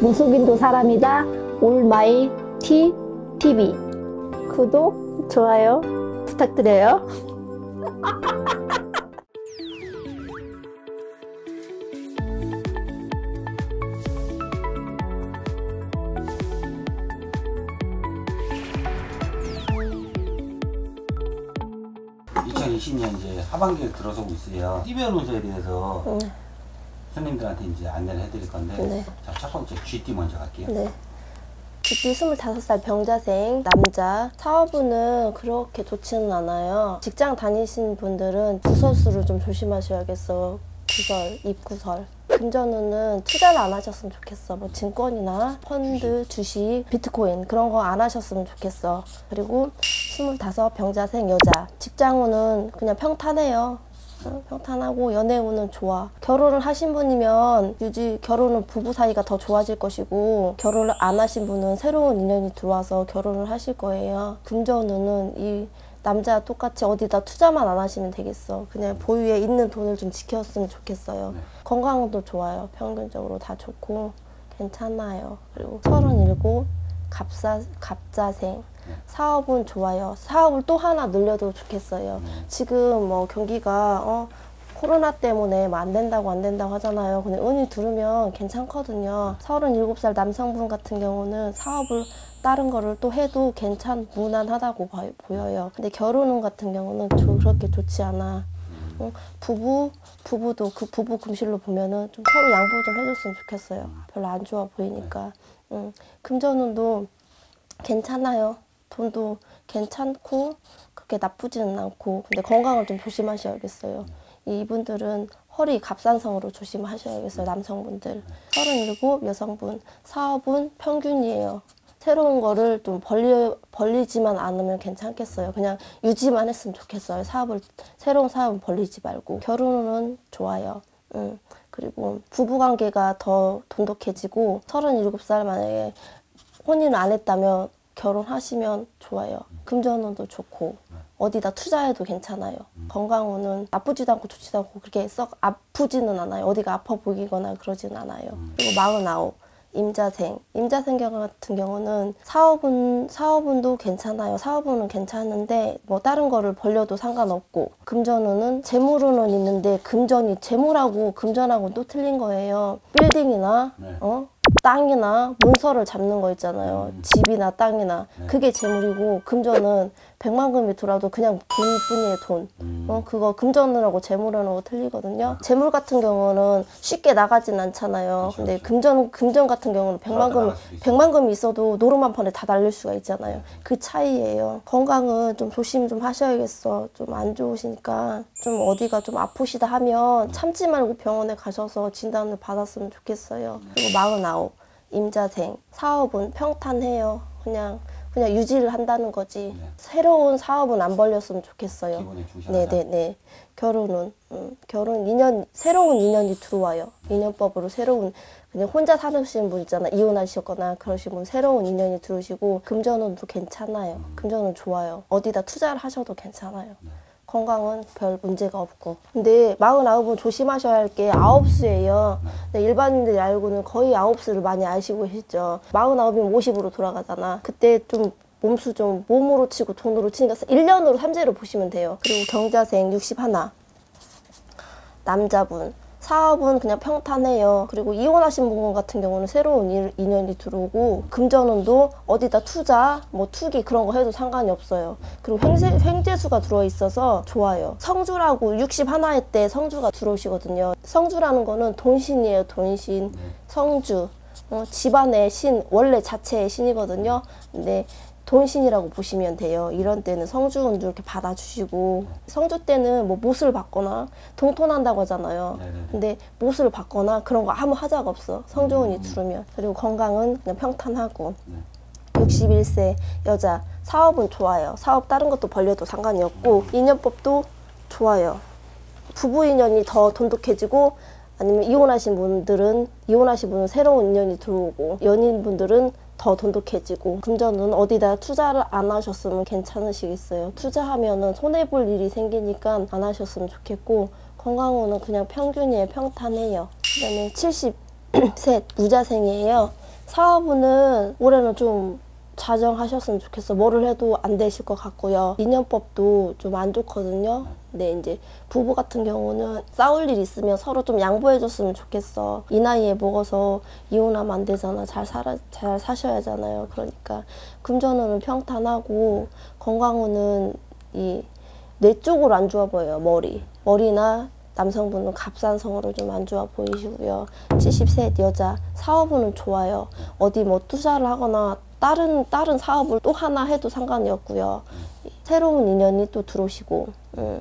무속인도 사람이다 올마이 티 TV 구독 좋아요 부탁드려요. 이 2020년 이제 하반기에 들어서고 있어요. 띠변운서에 대해서 네. 손님들한테 이제 안내를 해드릴 건데, 네. 자, 첫 번째 쥐띠 먼저 갈게요. 네. 그때 25살 병자생 남자 사업운은 그렇게 좋지는 않아요. 직장 다니신 분들은 구설수를 좀 조심하셔야겠어. 구설, 입구설. 금전운은 투자를 안 하셨으면 좋겠어. 뭐 증권이나 펀드, 주식, 비트코인 그런 거 안 하셨으면 좋겠어. 그리고 25 병자생 여자. 직장운은 그냥 평탄해요. 어, 평탄하고 연애운은 좋아. 결혼을 하신 분이면 유지 결혼은 부부 사이가 더 좋아질 것이고 결혼을 안 하신 분은 새로운 인연이 들어와서 결혼을 하실 거예요. 금전운은 이 남자 똑같이 어디다 투자만 안 하시면 되겠어. 그냥 보유에 있는 돈을 좀 지켰으면 좋겠어요. 네. 건강도 좋아요. 평균적으로 다 좋고 괜찮아요. 그리고 37 갑사 갑자생 사업은 좋아요. 사업을 또 하나 늘려도 좋겠어요. 지금 뭐 경기가 어 코로나 때문에 뭐 안 된다고 안 된다고 하잖아요. 근데 은이 들으면 괜찮거든요. 37살 남성분 같은 경우는 사업을 다른 거를 또 해도 괜찮 무난하다고 봐- 보여요. 근데 결혼운 같은 경우는 조- 그렇게 좋지 않아. 어, 부부 부부도 그 부부 금실로 보면은 좀 서로 양보 좀 해줬으면 좋겠어요. 별로 안 좋아 보이니까. 음, 금전운도 괜찮아요. 돈도 괜찮고 그렇게 나쁘지는 않고 근데 건강을 좀 조심하셔야겠어요. 이분들은 허리 갑상선으로 조심하셔야겠어요. 남성분들. 37 여성분 사업은 평균이에요. 새로운 거를 좀 벌리, 벌리지만 않으면 괜찮겠어요. 그냥 유지만 했으면 좋겠어요. 사업을 새로운 사업은 벌리지 말고 결혼은 좋아요. 음, 그리고 부부 관계가 더 돈독해지고 37살 만약에 혼인을 안 했다면 결혼하시면 좋아요. 금전운도 좋고 어디다 투자해도 괜찮아요. 건강운은 나쁘지도 않고 좋지도 않고 그렇게 썩 아프지는 않아요. 어디가 아파 보이거나 그러지는 않아요. 그리고 49 임자생 임자생 같은 경우는 사업은 사업운도 괜찮아요. 사업운은 괜찮은데 뭐 다른 거를 벌려도 상관없고 금전운은 재물운은 있는데 금전이 재물하고 금전하고 또 틀린 거예요. 빌딩이나 네. 어 땅이나 문서를 잡는 거 있잖아요. 음. 집이나 땅이나 네. 그게 재물이고 금전은 백만금이 들어도 그냥 돈뿐이에요 돈. 음. 어 그거 금전하고 재물하고 틀리거든요. 재물 같은 경우는 쉽게 나가진 않잖아요. 그렇죠, 근데 그렇죠. 금전 금전 같은 경우는 백만금. 백만금이 있어도 노름한 판에 다 날릴 수가 있잖아요. 그 차이예요. 건강은 좀 조심 좀 하셔야겠어. 좀 안 좋으시니까 좀 어디가 좀 아프시다 하면 참지 말고 병원에 가셔서 진단을 받았으면 좋겠어요. 그리고 49 임자생 사업은 평탄해요. 그냥 그냥 유지를 한다는 거지. 네. 새로운 사업은 안 벌렸으면 좋겠어요. 기본에 충실하자. 네네네. 결혼은 음, 결혼 인연 새로운 인연이 들어와요. 인연법으로 새로운 그냥 혼자 사시는 분 있잖아 이혼하셨거나 그러신 분 새로운 인연이 들어오시고 금전운도 괜찮아요. 금전운 좋아요. 어디다 투자를 하셔도 괜찮아요. 건강은 별 문제가 없고. 근데 49분 조심하셔야 할게 아홉수예요. 근데 일반인들이 알고는 거의 아홉수를 많이 아시고 계시죠. 49이면 50으로 돌아가잖아. 그때 좀 몸수 좀 몸으로 치고 돈으로 치니까 1년으로 삼재로 보시면 돼요. 그리고 경자생 61 남자분 사업은 그냥 평탄해요. 그리고 이혼하신 분 같은 경우는 새로운 일, 인연이 들어오고 금전운도 어디다 투자, 뭐 투기 그런 거 해도 상관이 없어요. 그리고 횡재, 횡재수가 들어 있어서 좋아요. 성주라고 61회 때 성주가 들어오시거든요. 성주라는 거는 돈신이에요, 돈신. 성주. 어, 집안의 신, 원래 자체의 신이거든요. 근데 돈신이라고 보시면 돼요. 이런 때는 성주운도 이렇게 받아주시고 성주 때는 뭐 못을 받거나 동톤한다고 하잖아요. 네네. 근데 못을 받거나 그런 거 아무 하자가 없어. 성주운이 들으면. 그리고 건강은 그냥 평탄하고. 61세 여자 사업은 좋아요. 사업 다른 것도 벌려도 상관이 없고 인연법도 좋아요. 부부 인연이 더 돈독해지고 아니면 이혼하신 분들은 이혼하신 분은 새로운 인연이 들어오고 연인분들은 더 돈독해지고 금전은 어디다 투자를 안 하셨으면 괜찮으시겠어요. 투자하면은 손해 볼 일이 생기니까 안 하셨으면 좋겠고 건강운은 그냥 평균이에요. 평탄해요. 그다음에 70셋 무자생이에요. 사업은 올해는 좀 자정하셨으면 좋겠어. 뭐를 해도 안 되실 것 같고요. 인연법도 좀 안 좋거든요. 근데 이제 부부 같은 경우는 싸울 일 있으면 서로 좀 양보해줬으면 좋겠어. 이 나이에 먹어서 이혼하면 안 되잖아. 잘 살아 잘 사셔야 하잖아요. 그러니까 금전운은 평탄하고 건강운은 이 뇌 쪽으로 안 좋아 보여요. 머리 머리나 남성분은 갑산성으로 좀 안 좋아 보이시고요. 73 여자 사업운은 좋아요. 어디 뭐 투자를 하거나 다른 다른 사업을 또 하나 해도 상관이 없고요. 새로운 인연이 또 들어오시고, 음.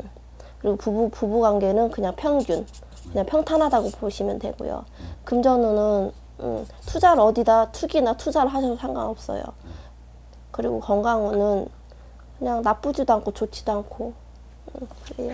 그리고 부부 부부 관계는 그냥 평균, 그냥 평탄하다고 보시면 되고요. 금전운은 음, 투자를 어디다 투기나 투자를 하셔도 상관없어요. 그리고 건강운은 그냥 나쁘지도 않고 좋지도 않고 음, 그래요.